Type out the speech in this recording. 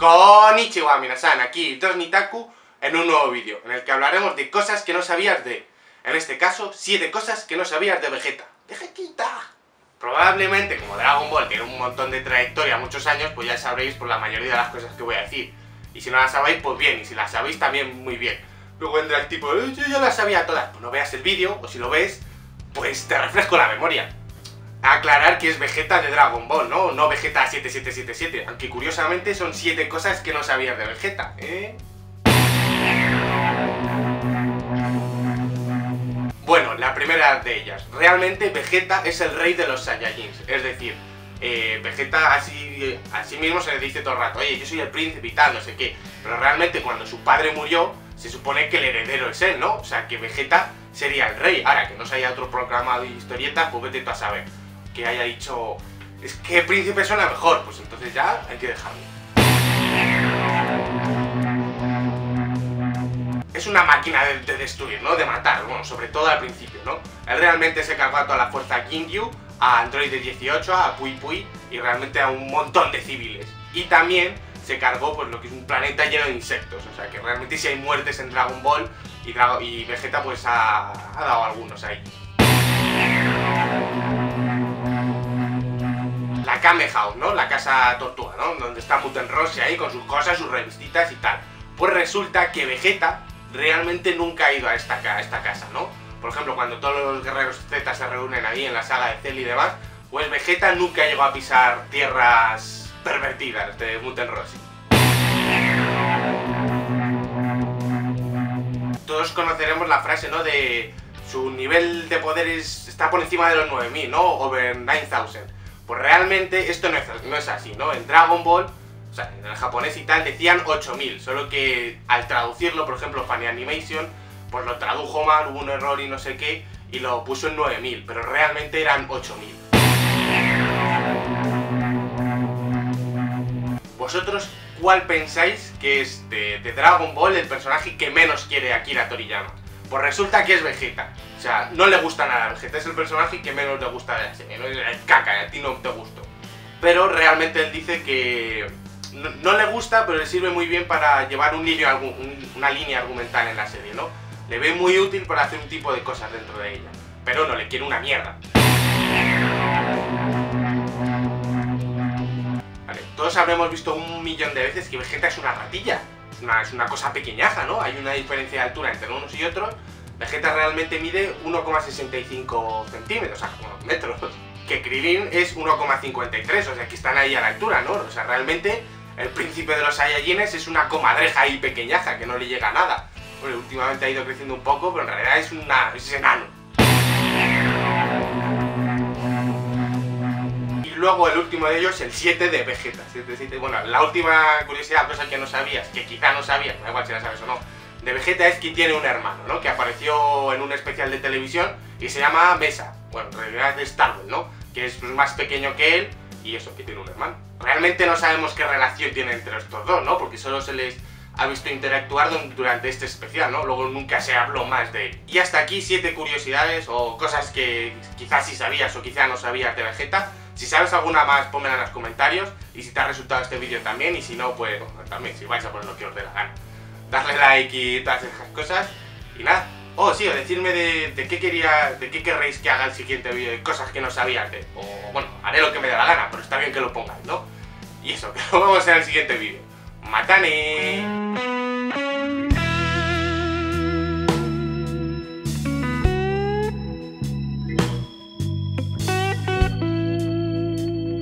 Konnichiwa minasan, aquí Tosnitaku en un nuevo vídeo, en el que hablaremos de cosas que no sabías de... En este caso, 7 cosas que no sabías de Vegeta. ¡Vegetita! Probablemente, como Dragon Ball tiene un montón de trayectoria, muchos años, pues ya sabréis por la mayoría de las cosas que voy a decir. Y si no las sabéis, pues bien, y si las sabéis también muy bien. Luego vendrá el tipo, eh, yo ya las sabía todas. Pues no veas el vídeo, o si lo ves, pues te refresco la memoria. Aclarar que es Vegeta de Dragon Ball, ¿no? No Vegeta 7777, aunque curiosamente son 7 cosas que no sabías de Vegeta, ¿eh? Bueno, la primera de ellas. Realmente Vegeta es el rey de los Saiyajins. Es decir, eh, Vegeta así, así mismo se le dice todo el rato, oye, yo soy el príncipe y tal, no sé qué. Pero realmente cuando su padre murió, se supone que el heredero es él, ¿no? O sea, que Vegeta sería el rey. Ahora, que no se haya otro proclamado y historieta, pues vete tú a saber. Que haya dicho, es que príncipe suena mejor, pues entonces ya hay que dejarlo. es una máquina de, destruir, ¿no? De matar, bueno, sobre todo al principio, ¿no? Él realmente se cargó a toda la fuerza Kingyu, a Android 18, a Pui Pui y realmente a un montón de civiles. Y también se cargó pues lo que es un planeta lleno de insectos, o sea que realmente si hay muertes en Dragon Ball y, y Vegeta pues ha, dado algunos ahí. Kame House, ¿no? La casa tortuga, ¿no? Donde está Muten Rossi ahí con sus cosas, sus revistitas y tal. Pues resulta que Vegeta realmente nunca ha ido a esta, esta casa, ¿no? Por ejemplo, cuando todos los guerreros Z se reúnen ahí en la saga de Cell y demás, pues Vegeta nunca llegó a pisar tierras pervertidas de Muten Rossi. Todos conoceremos la frase, ¿no? De su nivel de poder está por encima de los 9000, ¿no? Over 9000. Pues realmente esto no es, así, ¿no? En Dragon Ball o sea, en el japonés y tal decían 8000, solo que al traducirlo, por ejemplo, Funny Animation, pues lo tradujo mal, hubo un error y no sé qué, y lo puso en 9000, pero realmente eran 8000. ¿Vosotros cuál pensáis que es de, Dragon Ball el personaje que menos quiere Akira Toriyama? Pues resulta que es Vegeta. O sea, no le gusta nada Vegeta, es el personaje que menos le gusta de la serie. ¿no? Es caca, a ti no te gustó. Pero realmente él dice que, no, le gusta, pero le sirve muy bien para llevar un una línea argumental en la serie, ¿no? Le ve muy útil para hacer un tipo de cosas dentro de ella. Pero no, le quiere una mierda. Vale, todos habremos visto un millón de veces que Vegeta es una ratilla. Es una, es una cosa pequeñaza, ¿no? Hay una diferencia de altura entre unos y otros. Vegeta realmente mide 1,65 centímetros, o sea, unos metros. Que Krillin es 1,53, o sea, que están ahí a la altura, ¿no? O sea, realmente el príncipe de los Saiyajines es una comadreja ahí pequeñaza que no le llega a nada. Bueno, últimamente ha ido creciendo un poco, pero en realidad es, una, es enano. Luego el último de ellos, el 7 de Vegeta. Bueno, la última curiosidad, cosa que no sabías, que quizá no sabías, da igual si la sabes o no, de Vegeta es que tiene un hermano, ¿no? Que apareció en un especial de televisión y se llama Mesa. Bueno, en realidad es Starwell, ¿no? Que es más pequeño que él y eso, que tiene un hermano. Realmente no sabemos qué relación tiene entre estos dos, ¿no? Porque solo se les ha visto interactuar durante este especial, ¿no? Luego nunca se habló más de él. Y hasta aquí siete curiosidades o cosas que quizás sí sabías o quizás no sabías de Vegeta. Si sabes alguna más, pónmela en los comentarios. Y si te ha resultado este vídeo también. Y si no, pues también, si vais a poner lo que os dé la gana. Darle like y todas esas cosas. Y nada. Oh, sí, o decirme de, qué quería, de qué querréis que haga el siguiente vídeo, de cosas que no sabías de. O bueno, haré lo que me dé la gana, pero está bien que lo pongáis, ¿no? Y eso, que lo vemos en el siguiente vídeo. ¡Matane!